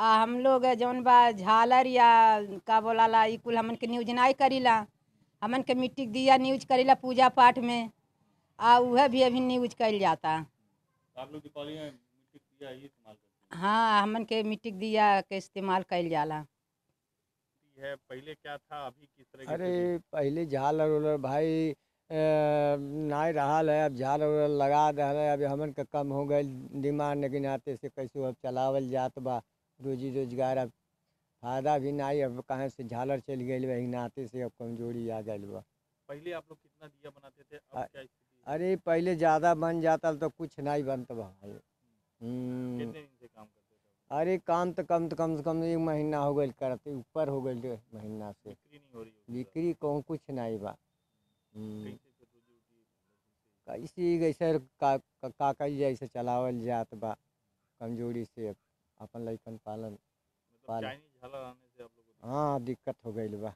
हम लोग जौन बा झालर या का बोलाला ई कुल हमन के न्यूज़ नहीं करीला। हमन के मिट्टी दिया न्यूज़ करीला पूजा पाठ में आ वह भी अभी न्यूज़ कर जाता। हाँ हमन के मिट्टी दिया के इस्तेमाल कर जाला। है पहले क्या था अभी किस तरह अरे पहले झालर उलर भाई अ, रहा है अब झालर उलर लगा है अभी हमन के कम हो गए डिमांड के नाते से कैसे अब चलावल जात बा रोजी रोज़गार अब फ़ायदा भी नहीं अब कहाँ से झालर चल गई वही नाते से अब कमज़ोरी आ गई बा। पहले आप लोग कितना दिया बनाते थे अब क्या अरे पहले ज़्यादा बन जाता तो कुछ नहीं बनता भाई कितने दिन से काम अरे काम तो कम तो कम से कम एक महीना हो गई करते ऊपर हो गई महीना से। बिक्री नहीं कहूँ कुछ नहीं बा। कैसे जैसे कैसे का का- का कइल जैसे चलावल जात बा कमज़ोरी से अपन लइकन पालन मतलब पाल- चाइनीज़ झालर आने से आप लोगों को हाँ दिक्कत हो गई बा।